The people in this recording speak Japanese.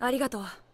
ありがとう。